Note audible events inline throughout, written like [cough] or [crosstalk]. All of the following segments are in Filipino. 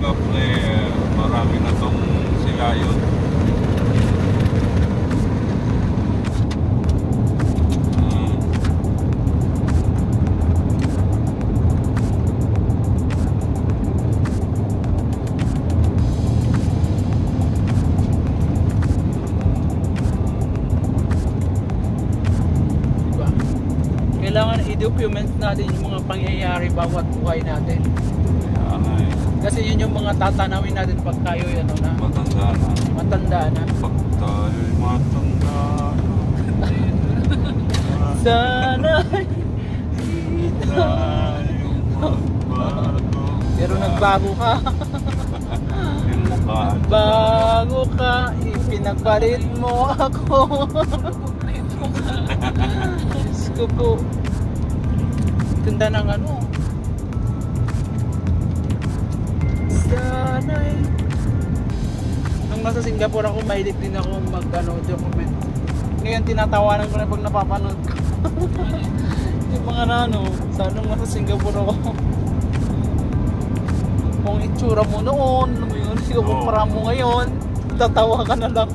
Kapre, marami na tong Diba? Kailangan i-document natin yung mga pangyayari bawat buhay natin. Mga tatanawin natin pag tayo ano na, Matanda na. matanda na. Pag tayo'y matanda na. [laughs] Sana. Pero nagbago ka. Bago ka, ipinagpalit mo ako. [laughs] Diyos ko po. Ganda ng ano. Nung nasa Singapore ako, mahilig din ako mag ano, document. Ngayon tinatawanan ko na pag napapanood ko. [laughs] yung mga na ano, sa nung nasa Singapore ako. Kung itsura mo noon, ano mo yun, ikukumpara mo ngayon, tatawa ka na lang.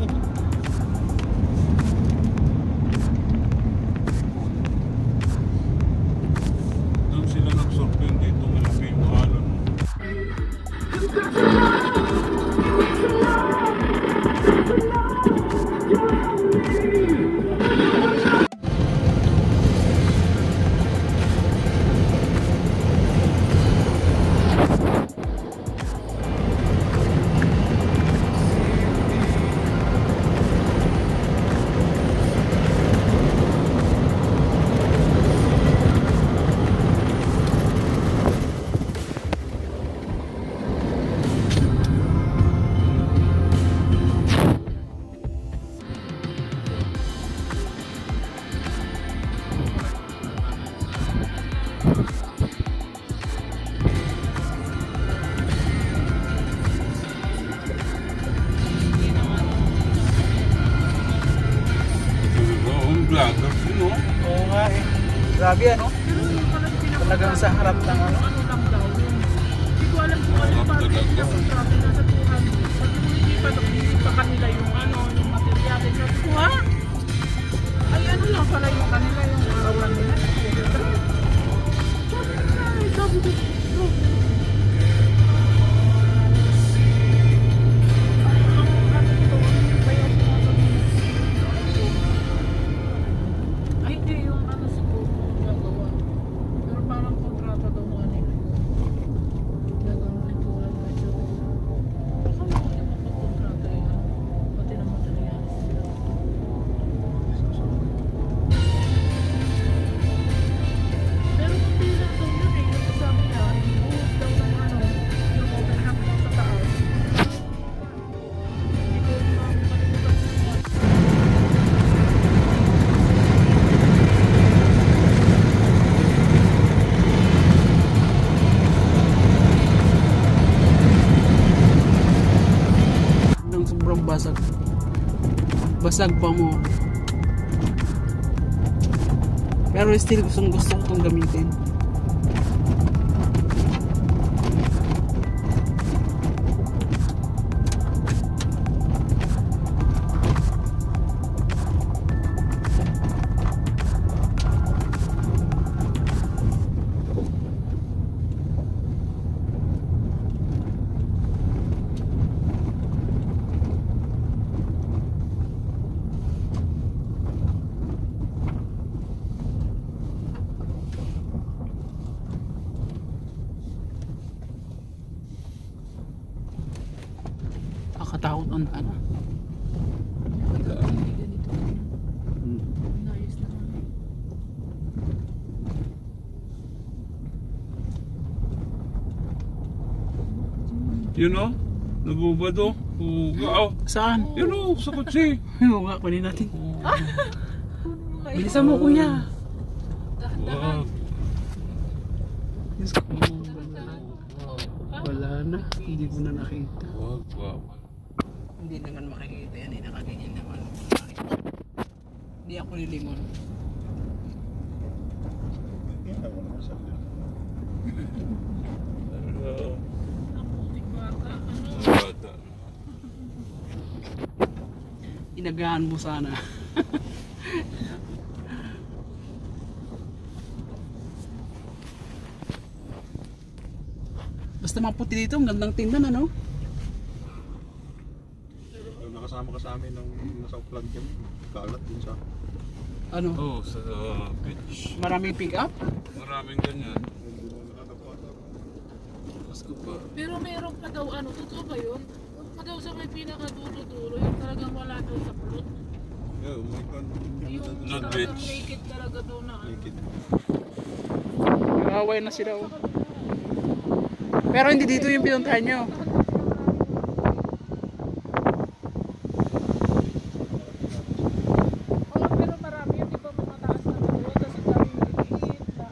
Basag mo. Pero still gustong gusto ko itong gamitin. Yun oh. Nagubad oh. Uga oh. Saan? Yun oh, sa kutsi. [laughs] Oo nga, kunin natin. [laughs] Bilisan mo kuya. Wow. Diyos ko. Wala na. Hindi ko na nakita. Wag, wag. Hindi naman makikita yan. eh. Nakaganyan naman. Hindi ako lilingon. Hello. Ang putik ko ako. Inagahan mo sana. [laughs] Basta maputi dito, ang gandang tingnan ano? Nakasama ka sa amin nung nasa uplag kami. Kalat din sa Ano? Oh, sa uh, beach. Maraming pick up? Maraming ganyan. Pero meron pa daw ano, totoo ba yun? Pa daw sa may pinakadulo-dulo, yung talagang wala daw sa Yeah, may Not rich. naked talaga daw na ano. Naked. Away na sila oh. Pero hindi dito yung pinuntahan nyo. Oo, pero marami yun, di ba mataas na dalawa, kasi dami maliit na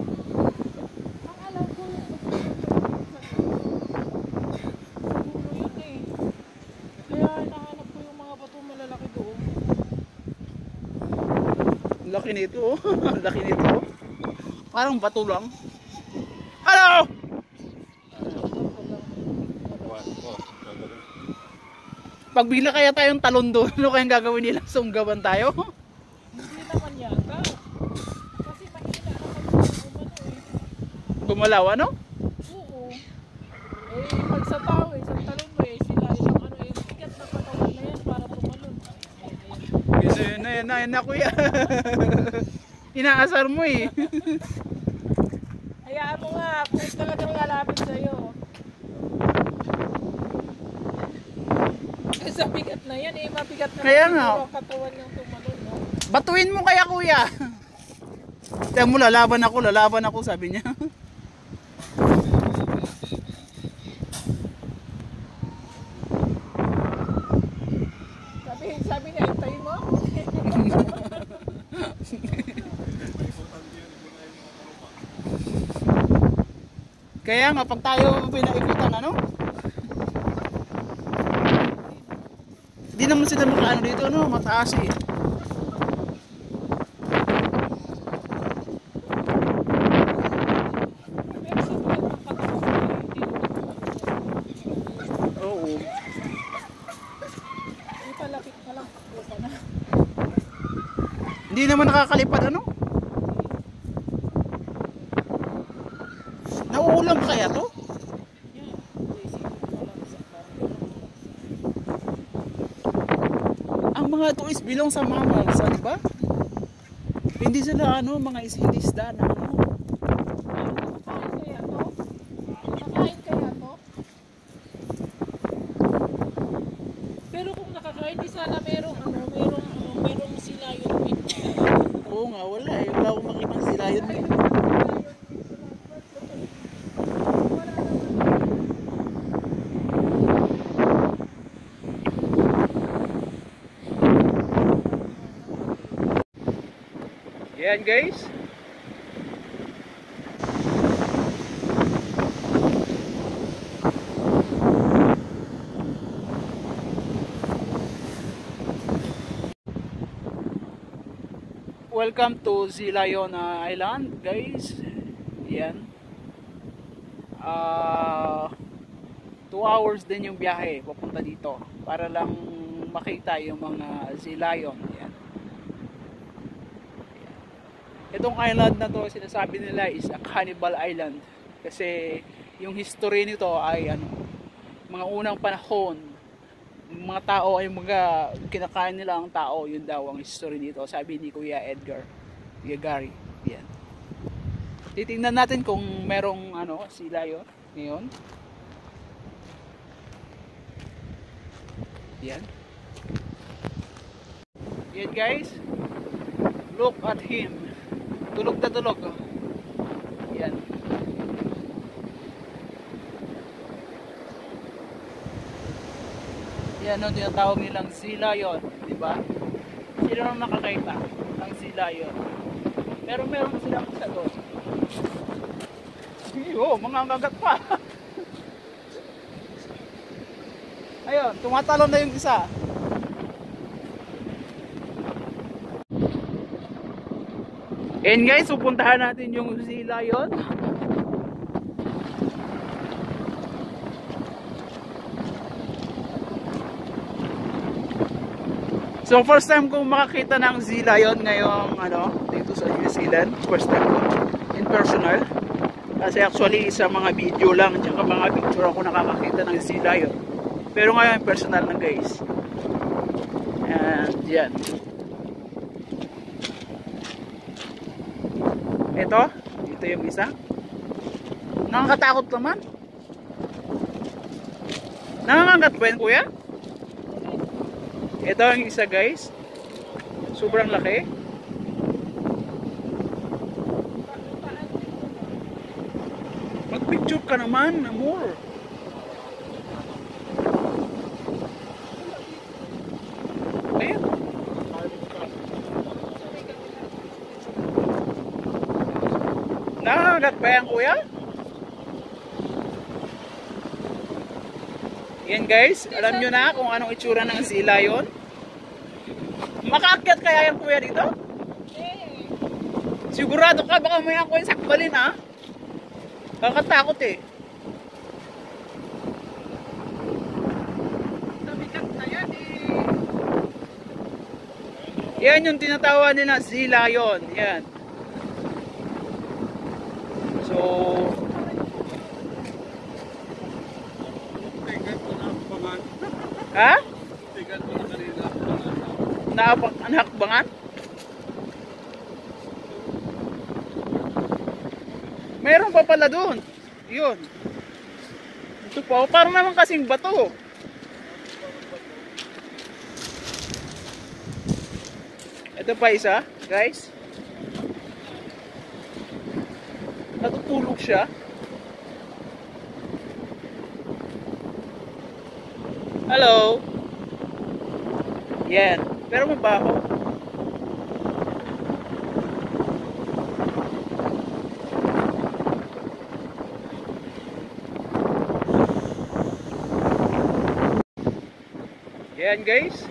Ang alam ko, siguro yun eh. Kaya nahanap ko yung mga bato malalaki doon. Ang laki nito oh. [laughs] Ang laki nito oh. Parang bato lang. Hello! Pagbila kaya tayong talon doon, ano kayang gagawin nila? Sunggaban tayo? Hindi naman yata. Kasi mahina eh. Gumalaw ano? Oo. Eh, pag sa tao eh, sa talon mo eh, sila yung ano eh, sikat na katawan na yan para tumalon. Yun na yun na yun na kuya. [laughs] Inaasar mo eh. Hayaan mo nga, kung talagang lalapit sa'yo. Eh, sa bigat na yan eh, mabigat na Kaya nga. katawan yung tumalon, no? Batuin mo kaya kuya. Tiyan mo lalaban ako, lalaban ako sabi niya. Sabi, sabi niya, hintayin mo? Kaya nga pag tayo pinaikutan ano? Hindi naman sila makaano dito no, mataas eh. Hindi naman nakakalipad ano? Nauulam kaya to? Yan. Basic pa lang sa parang Ang mga to is belong sa mammals, ano ba? Hindi sila ano, mga isda na ano. Nakakain kaya to? Nakakain kaya to? Pero kung nakakain, di sana merong ano, merong ano, merong sila yung meat. Oo nga, wala eh. Wala akong makitang sila yun eh. Yan guys. Welcome to Zilayon uh, Island guys. Yan. Ah 2 hours din yung biyahe papunta dito para lang makita yung mga. Yan. Itong island na to sinasabi nila is a cannibal island. Kasi yung history nito ay ano mga unang panahon mga tao ay mga kinakain nila ang tao. Yun daw ang history dito sabi ni Kuya Edgar Kuya Gary. Yan. Titingnan natin kung merong ano sila yun ngayon. Yan. Yan guys. Look at him tulog na tulog oh. yan. Yan ang tinatawag nilang sila yon di ba? Sino nang nakakita ng sila yon pero meron silang isa doon. Oh mga kagat pa. [laughs] Ayun tumatalon na yung isa And guys, pupuntahan natin yung Sea Lion. So first time kong makakita ng Sea Lion ngayong ano, dito sa New Zealand. First time ko in personal. Kasi actually sa mga video lang, tsaka mga picture ako nakakakita ng Sea Lion. Pero ngayon personal na guys. And yan. Ito, ito yung isa. Nakakatakot naman. Nangangagat ba yan kuya? Ito ang isa guys. Sobrang laki. Mag-picture ka naman, amor. Ayan. Nakakagat ba yan kuya? Yan guys, alam nyo na kung anong itsura ng sea lion. Makaakyat kaya yan kuya dito? Sigurado ka, baka may ako yung sakbalin ha? Kakatakot eh. Yan yung tinatawa nila sea lion. Yan. So, Tingnan ko na ang pangan. Ha? Tingnan ko na kanina. Naapang anakbangan? Meron pa pala doon. Yun. Ito pa. Parang naman kasing bato. Ito pa isa, guys. Siya. Hello. Yan. Pero mabaho. Yan guys.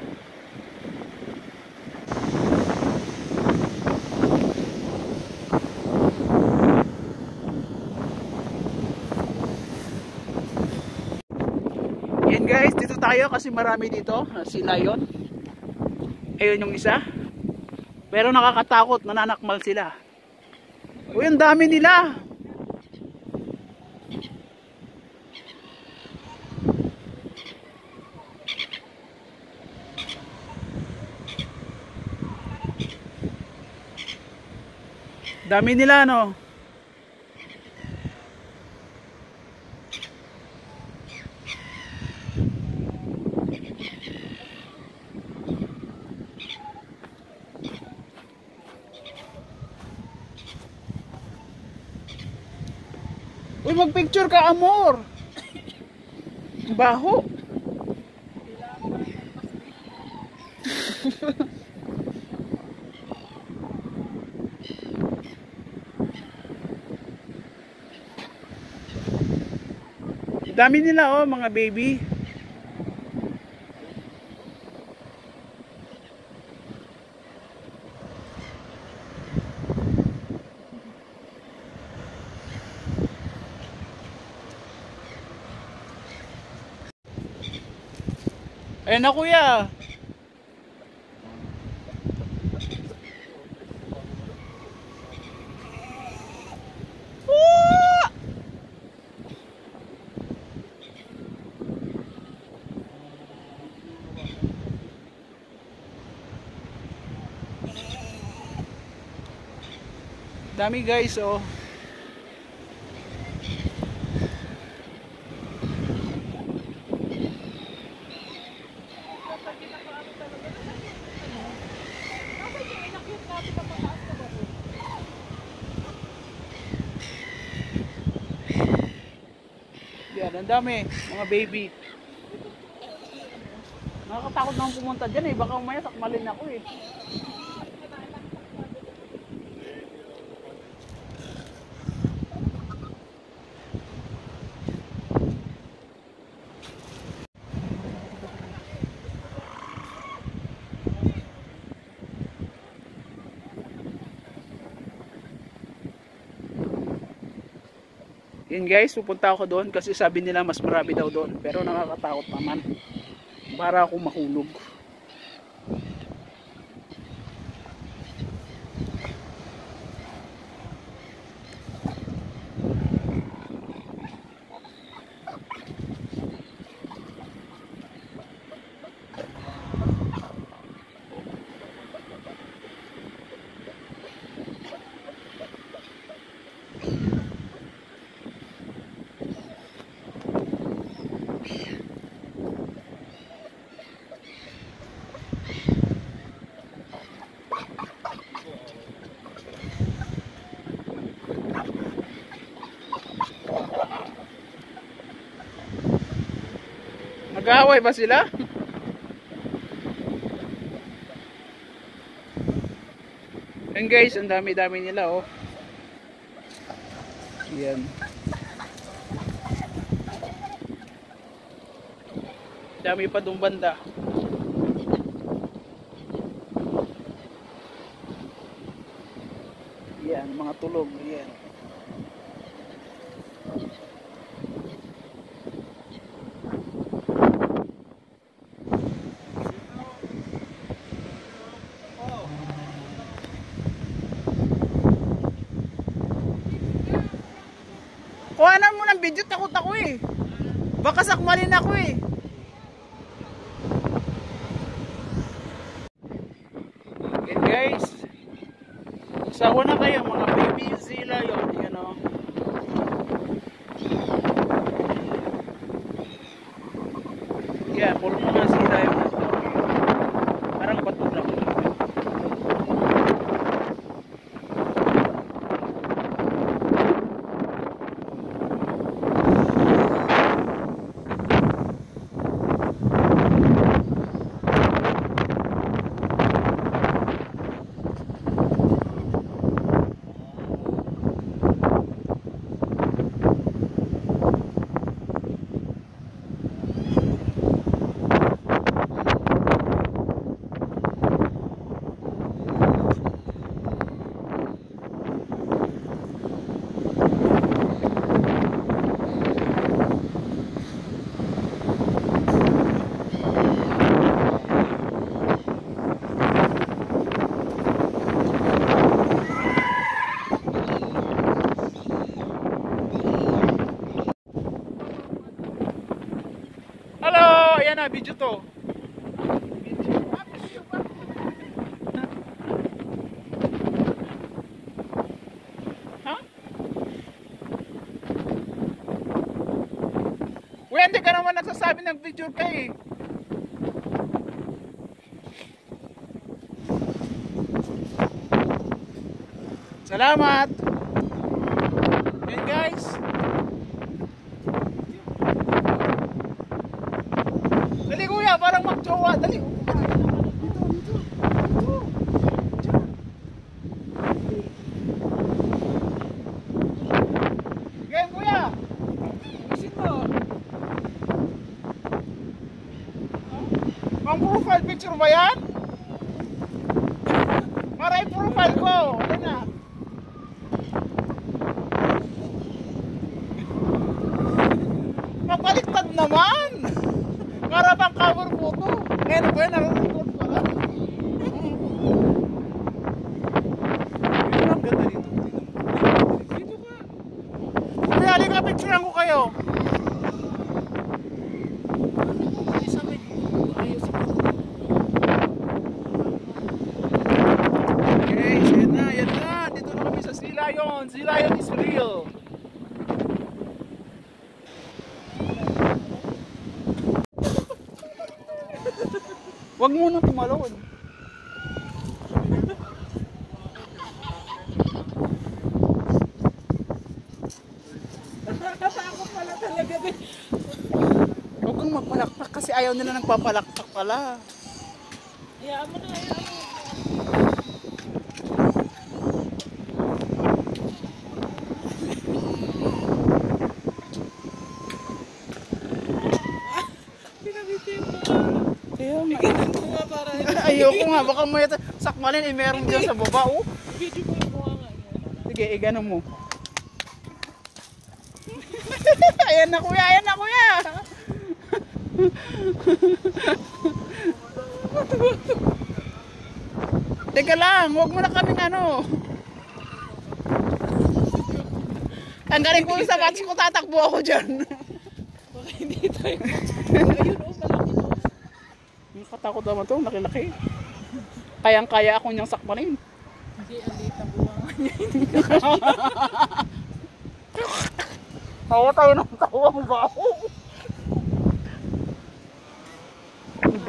Yan guys, dito tayo kasi marami dito, ah, si Lion. Ayun yung isa. Pero nakakatakot, nananakmal sila. Uy, ang dami nila. Dami nila, no? Uy, magpicture ka, amor. Baho. Dami nila oh, mga baby. Ayun na kuya. Dami guys oh. Yan, ang dami, mga baby. Nakakatakot na pumunta dyan eh. Baka umaya sakmalin ako eh. Yun guys, pupunta ako doon kasi sabi nila mas marami daw doon. Pero nakakatakot naman. Para ako mahulog. Nag-aaway ba sila? Yan guys, ang dami-dami nila oh. Yan. Dami pa dong banda. Yan, mga tulog. Yan. Kuhanan mo ng video, takot ako eh. Baka sakmalin ako eh. Yan guys. Sawa na kayo mga baby zila yun. Yan o. Yeah, puro mga zila yun. Parang bato lang. Hello! Ayan video to. Uy, hindi ka naman nagsasabi ng video ka eh. Salamat! Surbayan? Huwag kang magpalakpak kasi ayaw nila nagpapalakpak pala. Hayaan mo na, hayaan mo. Ayoko [laughs] nga, baka may sakmalin eh, meron dyan sa baba. Oh. video mo yung mukha nga. yan. Sige, igano mo. Ayan na kuya, ayan na kuya. Teka lang, huwag mo na kaming ano. Tanggalin ko yung sapatos ko, tatakbo ako dyan. Baka hindi tayo. Ayun, oh, malaki to. Nakatakot naman to, laki-laki. Kayang-kaya ako niyang sakmanin. Hindi, alita buwangan [laughs] niya. Tawa tayo ng tawa mo ba ako?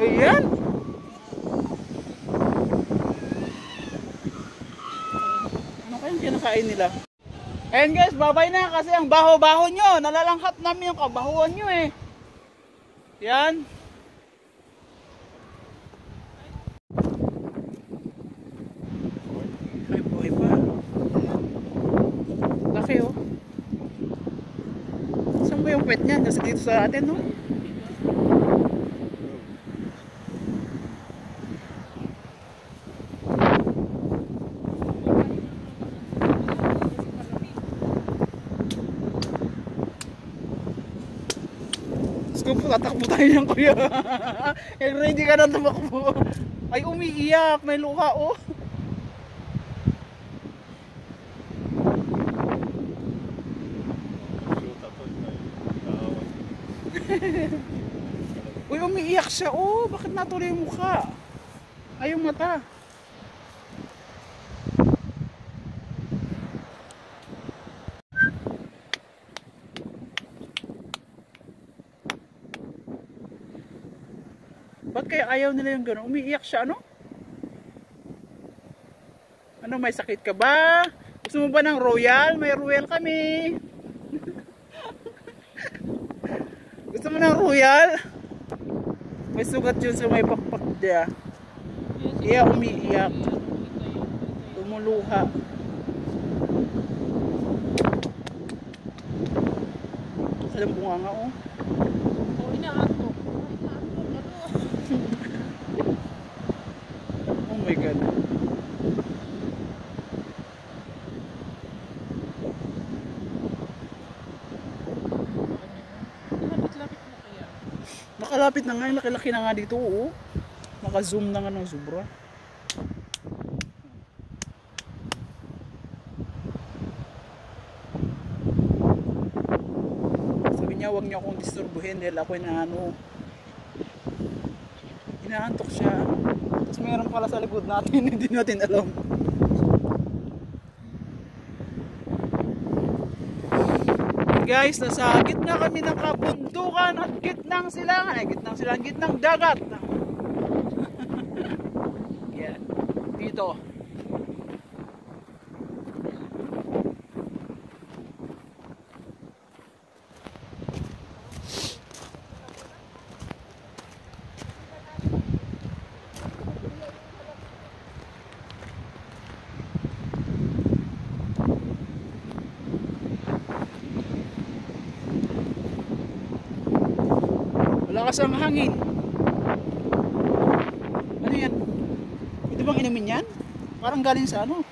Ayan. Ano kayang kinakain nila? Ayan guys, babay na kasi ang baho-baho nyo. Nalalangkap namin yung kabahuan nyo eh. Yan. Ay, buhay pa. Laki oh. Saan niya? Nasa dito sa atin, no? Po, tatakbo tayo niyan, kuya. Eh, [laughs] ready ka na tumakbo. Ay, umiiyak. May luha, oh. Uy, umiiyak siya. Oh, bakit natuloy yung mukha? Ay, mata. Ba't kaya ayaw nila yung gano'n? Umiiyak siya, ano? Ano, may sakit ka ba? Gusto mo ba ng royal? May royal kami. Royal? May sugat yun sa may pakpak niya. Iya, umiiyak. Tumuluha. Alam bunga nga oh. Oh, inaantok. Inaantok. Ano? Oh my god. Lapit-lapit mo kaya. Nakalapit na nga, laki-laki na nga dito oh. Naka-zoom na nga ng sobra. Sabi niya, huwag niyo akong disturbuhin dahil ako na ano. Inaantok siya. Tapos meron pala sa likod natin, [laughs] hindi natin alam. Guys, nasa gitna kami ng kabundukan at gitnang silangan. Ay, gitnang silangan, gitnang dagat. [laughs] Yan. Dito. Malakas ang hangin. Ano yan? Pwede bang inumin yan? Parang galing sa ano?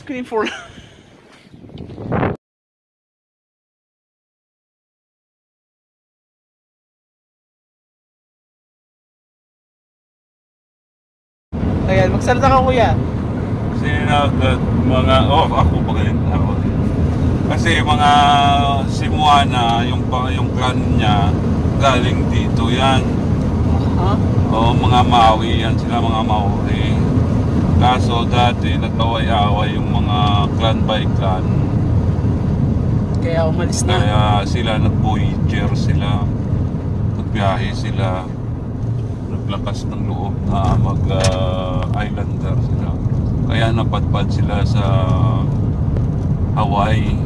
Ice cream for... [laughs] Ayan, magsalita ka kuya. Sinagat mga, oh ako pa ganun ako. Kasi mga Simuana, yung, yung clan niya, galing dito yan. Ha? O mga Maui yan sila, mga Maori. Kaso dati nagkaway-away yung mga clan by clan. Kaya umalis na. Kaya sila nag-voyager sila. Nagbiyahe sila. naglakas ng loob na mag-islander sila. Kaya napadpad sila sa Hawaii.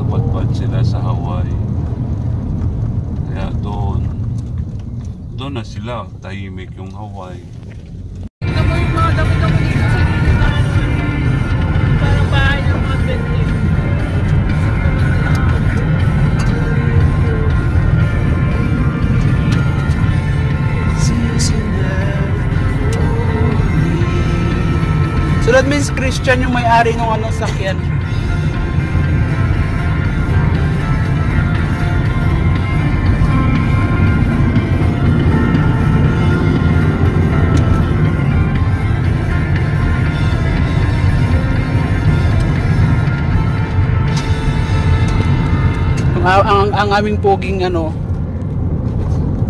Napadpad sila sa Hawaii. Kaya doon, doon na sila, tahimik yung Hawaii. So that means Christian yung may-ari ng ano sakyan. Ang, ang, aming poging ano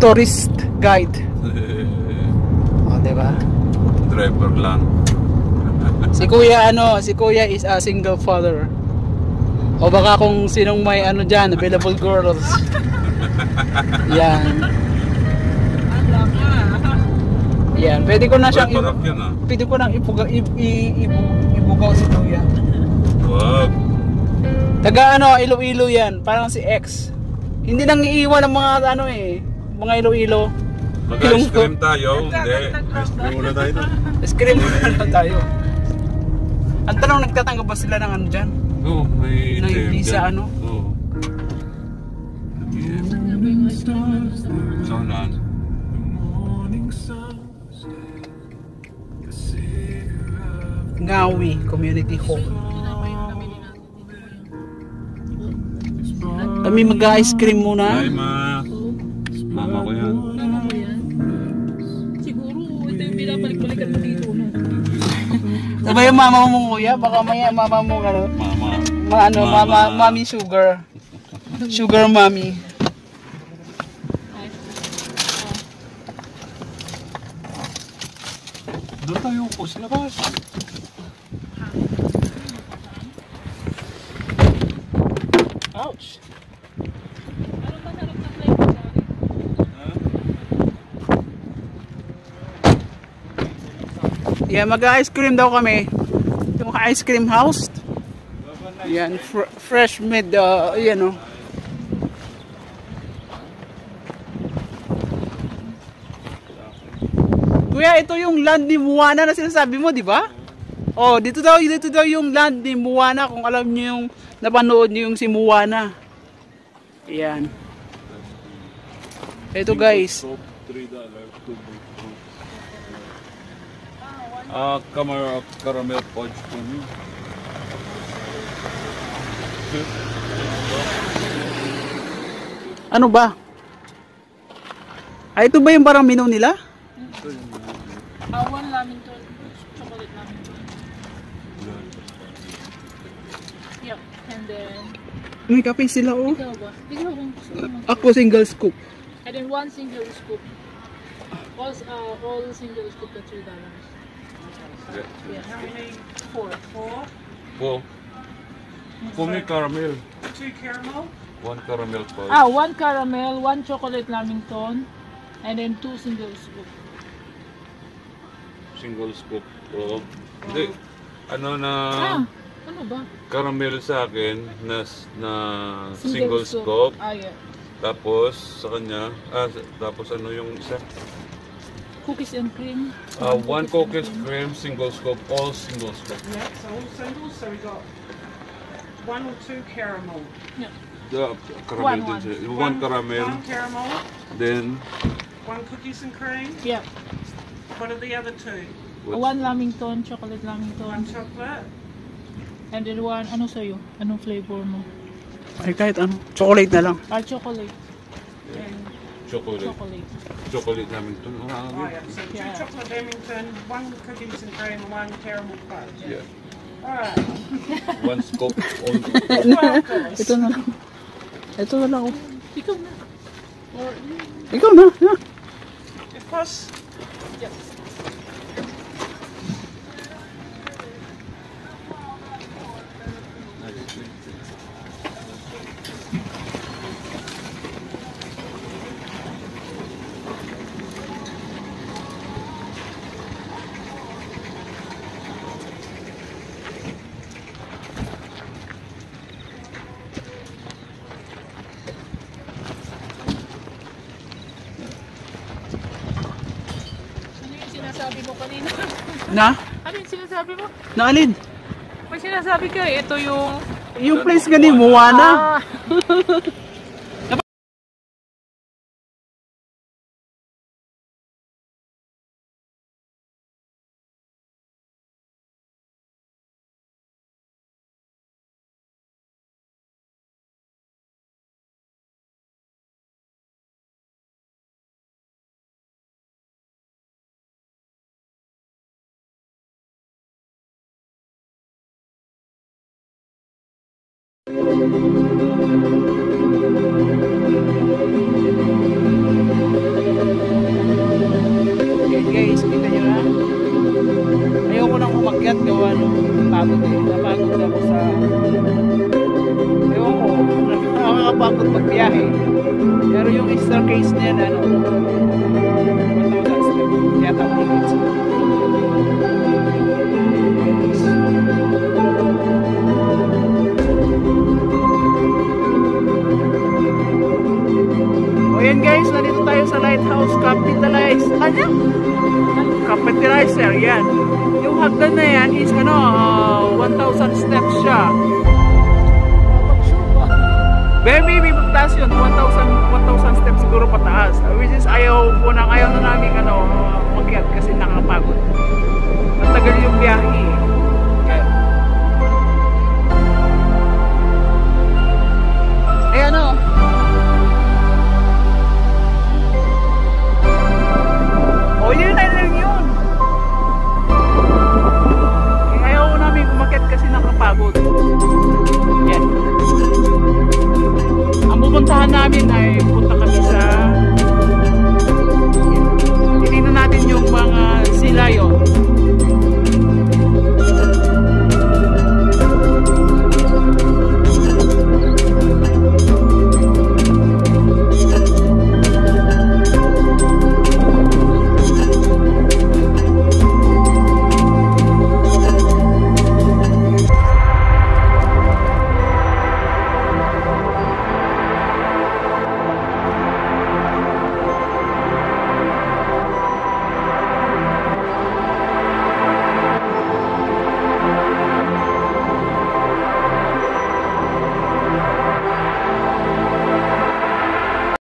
tourist guide. [laughs] O, di ba? Driver lang. [laughs] Si Kuya ano, si Kuya is a single father. O baka kung sinong may ano diyan, available girls. [laughs] Yan. Yan, pwede ko na siyang ah. pwede ko nang ibugaw si Kuya. Wag. Taga ano, Iloilo yan, parang si X. Hindi nang iiwan ng mga ano eh, mga Iloilo. Mag-ice cream tayo. Hindi. May muna tayo doon. Scream na tayo. Ang tanong, nagtatanggap ba sila ng ano dyan? Oo, may Na itim visa, dyan. ano? Oo. So, naan? Ngawi Community Hall. Kami mag-ice cream Hi, muna. ma. Mama ko yan. Mo yan? Siguro, ito yung pinapalik-balikan mo dito. Diba yung mama mo kuya? Baka maya mama mo ano, Mama. ma ano, mama, mami sugar. Sugar mommy. Doon tayo po sa labas. Ouch. Anong masarap na flavor sa akin? Yeah, mag-ice cream daw kami. Yung ice cream house. Yan, fr- fresh made, uh, yan o. Kuya, ito yung land ni Moana na sinasabi mo, di ba? Oh, dito daw, dito daw yung land ni Moana kung alam niyo yung napanood niyo yung si Moana. Yan. Ito guys. Ah, camera, caramel fudge po niyo. Ano ba? Ah, ito ba yung parang menu nila? Awan lamington. Chocolate lamington. Yep. And then, May kape sila oh. ikaw ba? Ikaw kung gusto mo. Ako single scoop. And then one single scoop. All, uh, all single scoop at $3. Yeah. How many? Four. Four? Po may caramel. Two caramel? One caramel fudge. Ah, one caramel, one chocolate lamington, and then two single scoop. Single scoop. Oo. Hindi. Ano na... Ah, ano ba? Caramel sa akin na, na single, scoop. Ah, yeah. Tapos sa kanya, ah, tapos ano yung isa? Cookies and cream. Ah, one cookies cream, single scoop, all single scoop. Yeah, so all singles, so we got one or two caramel. Yeah. The caramel One, din one. One caramel, One caramel, then one cookies and cream. Yeah. What are the other two? what's- One lamington, chocolate One lamington, chocolate. and then one, ano sa'yo? Anong flavor mo? Ay kahit ano, chocolate na lang. Ah, chocolate. Chocolate. Chocolate. Chocolate. Ah, oh yeah, so two Yeah. chocolate Remington, one cookies and cream, and one caramel fudge. yeah. Alright, One scoop. [laughs] Dollars. Ito na lang. Ito na lang. Ikaw na. Or, Ikaw na. Yeah. Of course, yeah. Na? Alin sinasabi mo? Na alin? May sinasabi ka, eh, ito yung... Yung place ganin mo, Wana. Ah. [laughs]